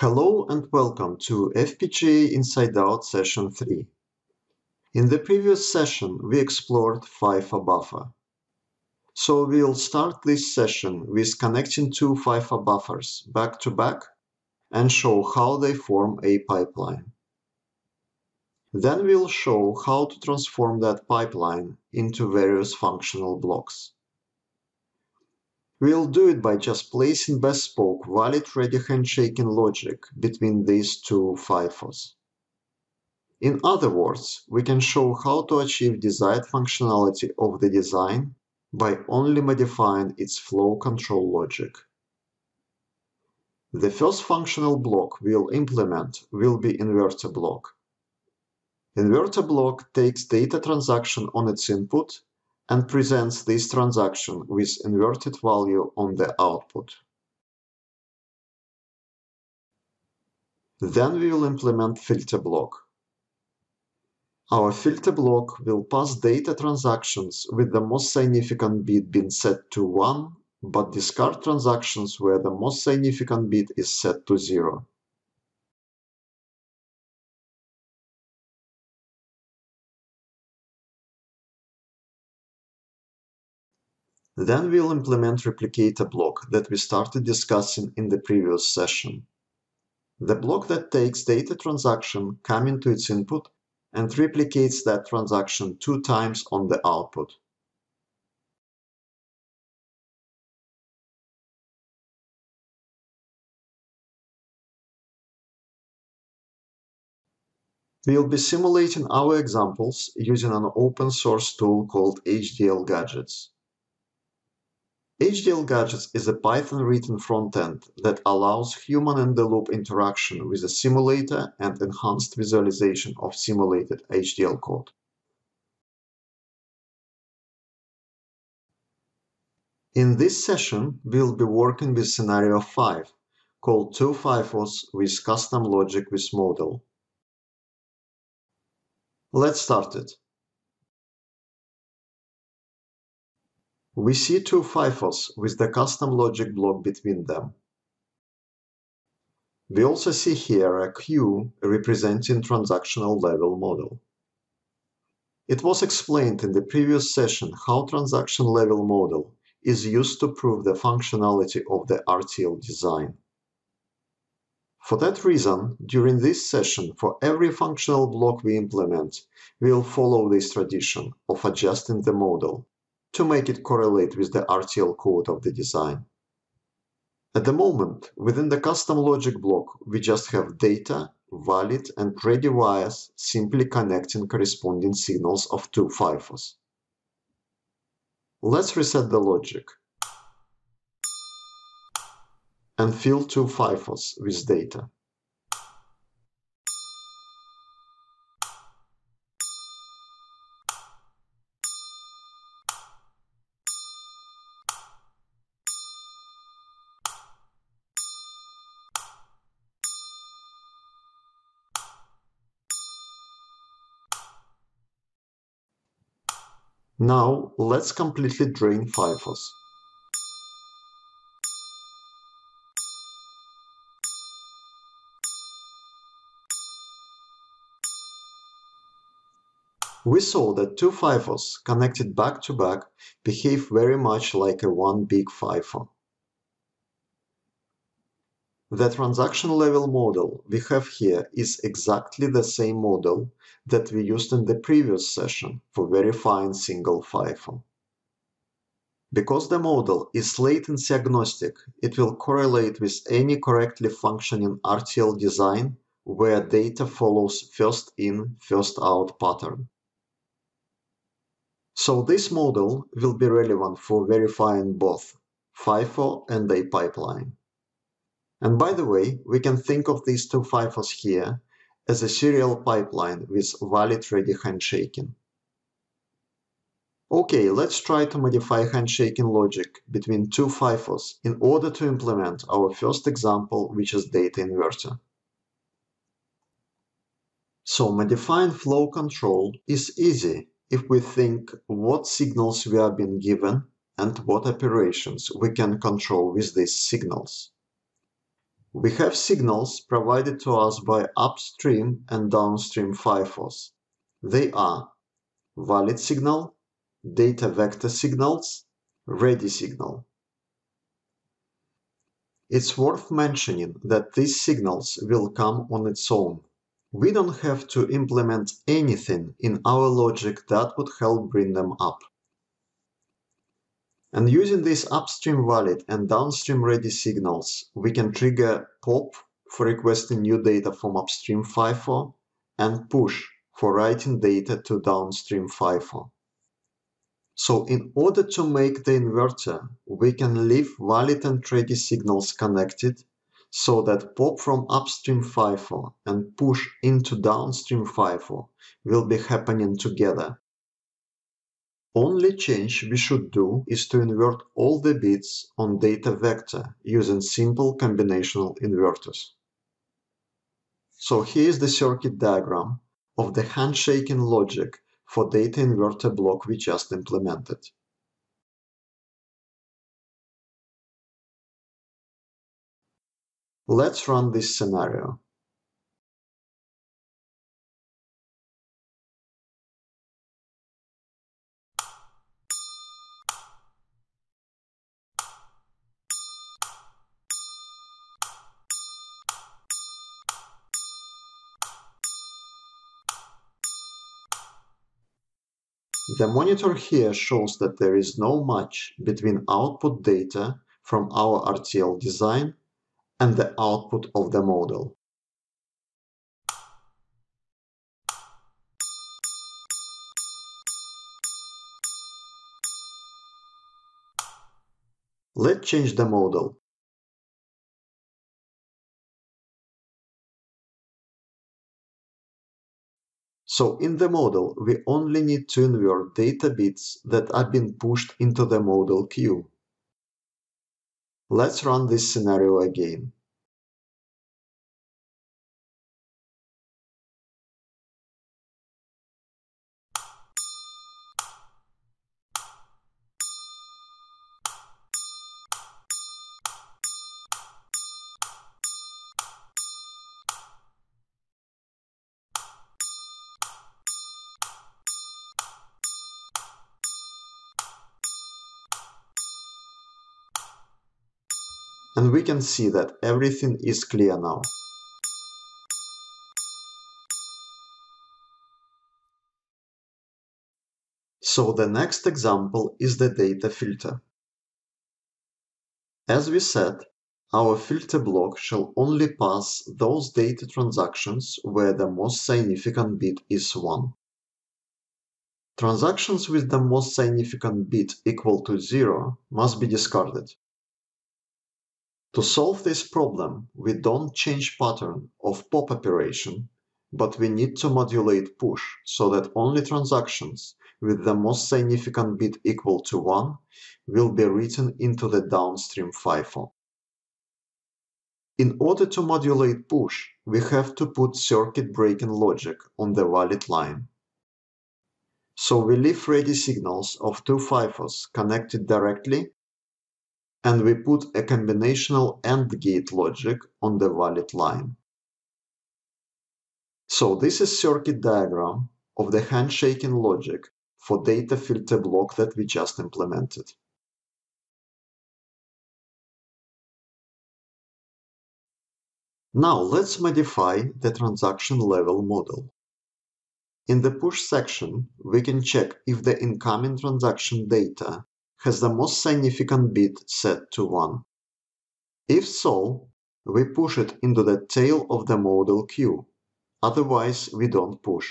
Hello and welcome to FPGA Inside Out session 3. In the previous session, we explored FIFO buffer. So we'll start this session with connecting two FIFO buffers back to back and show how they form a pipeline. Then we'll show how to transform that pipeline into various functional blocks. We'll do it by just placing bespoke valid ready handshaking logic between these two FIFOs. In other words, we can show how to achieve desired functionality of the design by only modifying its flow control logic. The first functional block we'll implement will be inverter block. Inverter block takes data transaction on its input and presents this transaction with inverted value on the output. Then we will implement filter block. Our filter block will pass data transactions with the most significant bit being set to 1, but discard transactions where the most significant bit is set to 0. Then we'll implement replicator block that we started discussing in the previous session. The block that takes data transaction coming to its input and replicates that transaction two times on the output. We'll be simulating our examples using an open source tool called HDL Gadgets. HDL Gadgets is a Python-written front-end that allows human-in-the-loop interaction with a simulator and enhanced visualization of simulated HDL code. In this session, we'll be working with scenario 5, called two FIFOs with custom logic with model. Let's start it. We see two FIFOs with the custom logic block between them. We also see here a queue representing transactional level model. It was explained in the previous session how transaction level model is used to prove the functionality of the RTL design. For that reason, during this session, for every functional block we implement, we'll follow this tradition of adjusting the model to make it correlate with the RTL code of the design. At the moment, within the custom logic block, we just have data, valid and ready wires simply connecting corresponding signals of two FIFOs. Let's reset the logic and fill two FIFOs with data. Now let's completely drain FIFOs. We saw that two FIFOs connected back to back behave very much like a one big FIFO. The transaction level model we have here is exactly the same model that we used in the previous session for verifying single FIFO. Because the model is latency agnostic, it will correlate with any correctly functioning RTL design where data follows first in, first out pattern. So this model will be relevant for verifying both FIFO and a pipeline. And by the way, we can think of these two FIFOs here as a serial pipeline with valid ready handshaking. Okay, let's try to modify handshaking logic between two FIFOs in order to implement our first example, which is data inverter. So modifying flow control is easy if we think what signals we are being given and what operations we can control with these signals. We have signals provided to us by upstream and downstream FIFOs. They are valid signal, data vector signals, ready signal. It's worth mentioning that these signals will come on its own. We don't have to implement anything in our logic that would help bring them up. And using these upstream valid and downstream ready signals, we can trigger pop for requesting new data from upstream FIFO and push for writing data to downstream FIFO. So in order to make the inverter, we can leave valid and ready signals connected so that pop from upstream FIFO and push into downstream FIFO will be happening together. Only change we should do is to invert all the bits on data vector using simple combinational inverters. So here is the circuit diagram of the handshaking logic for data inverter block we just implemented. Let's run this scenario. The monitor here shows that there is no match between output data from our RTL design and the output of the model. Let's change the model. So in the model, we only need to invert data bits that have been pushed into the model queue. Let's run this scenario again. And we can see that everything is clear now. So the next example is the data filter. As we said, our filter block shall only pass those data transactions where the most significant bit is 1. Transactions with the most significant bit equal to 0 must be discarded. To solve this problem, we don't change pattern of pop operation, but we need to modulate push so that only transactions with the most significant bit equal to 1 will be written into the downstream FIFO. In order to modulate push, we have to put circuit breaking logic on the valid line. So we leave ready signals of two FIFOs connected directly and we put a combinational AND gate logic on the valid line. So this is circuit diagram of the handshaking logic for data filter block that we just implemented. Now let's modify the transaction level model. In the push section, we can check if the incoming transaction data has the most significant bit set to 1. If so, we push it into the tail of the model queue, otherwise we don't push.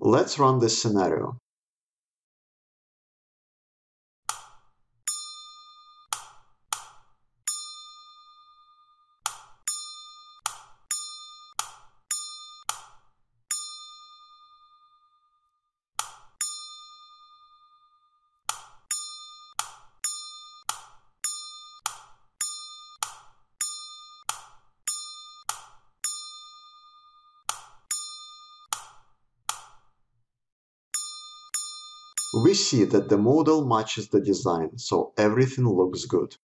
Let's run this scenario. We see that the model matches the design, so everything looks good.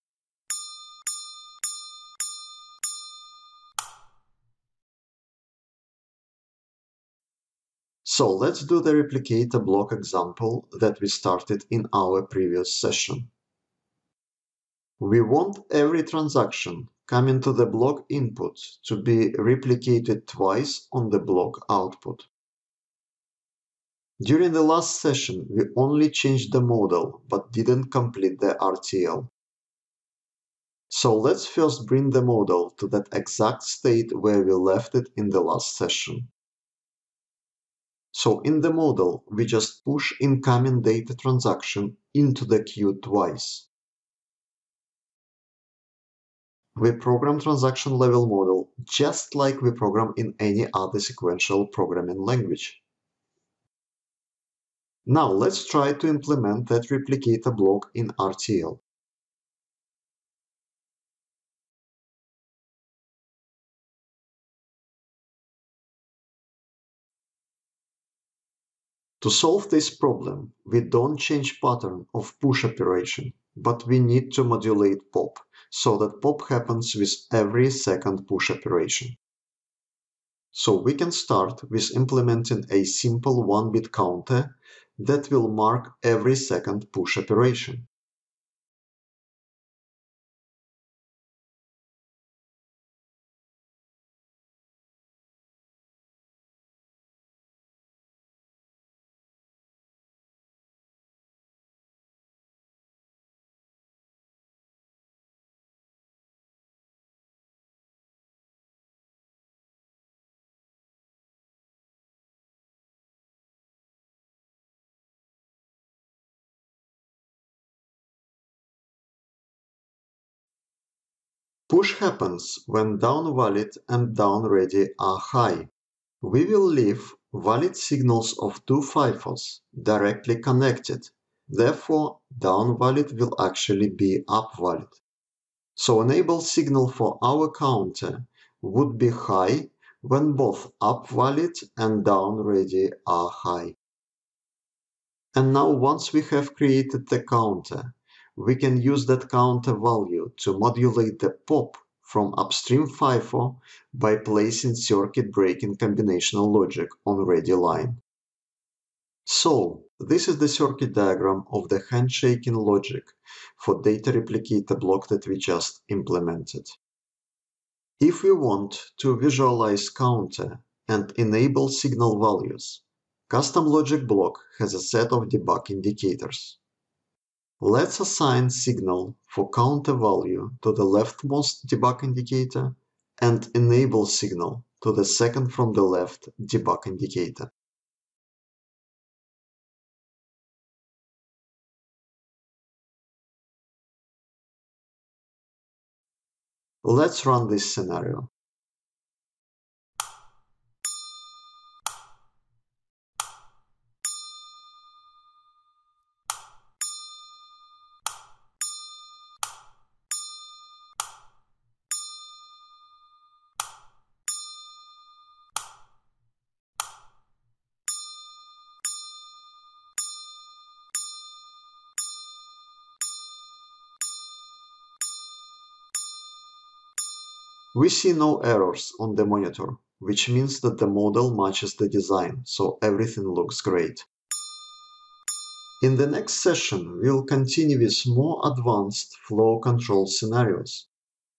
So let's do the replicator block example that we started in our previous session. We want every transaction coming to the block input to be replicated twice on the block output. During the last session, we only changed the model but didn't complete the RTL. So let's first bring the model to that exact state where we left it in the last session. So in the model, we just push incoming data transaction into the queue twice. We program transaction level model just like we program in any other sequential programming language. Now let's try to implement that replicator block in RTL. To solve this problem, we don't change pattern of push operation, but we need to modulate pop, so that pop happens with every second push operation. So we can start with implementing a simple 1-bit counter that will mark every second push operation. Push happens when down valid and down ready are high. We will leave valid signals of two FIFOs directly connected. Therefore, down valid will actually be up valid. So enable signal for our counter would be high when both up valid and down ready are high. And now once we have created the counter, we can use that counter value to modulate the pop from upstream FIFO by placing circuit breaking combinational logic on ready line. So, this is the circuit diagram of the handshaking logic for data replicator block that we just implemented. If we want to visualize counter and enable signal values, custom logic block has a set of debug indicators. Let's assign signal for counter value to the leftmost debug indicator and enable signal to the second from the left debug indicator. Let's run this scenario. We see no errors on the monitor, which means that the model matches the design, so everything looks great. In the next session, we'll continue with more advanced flow control scenarios.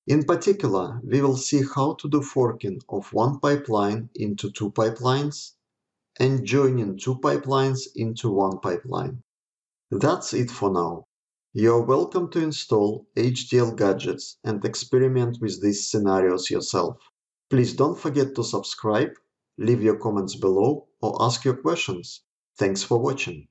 In particular, we will see how to do forking of one pipeline into two pipelines and joining two pipelines into one pipeline. That's it for now. You are welcome to install HDL gadgets and experiment with these scenarios yourself. Please don't forget to subscribe, leave your comments below or ask your questions. Thanks for watching.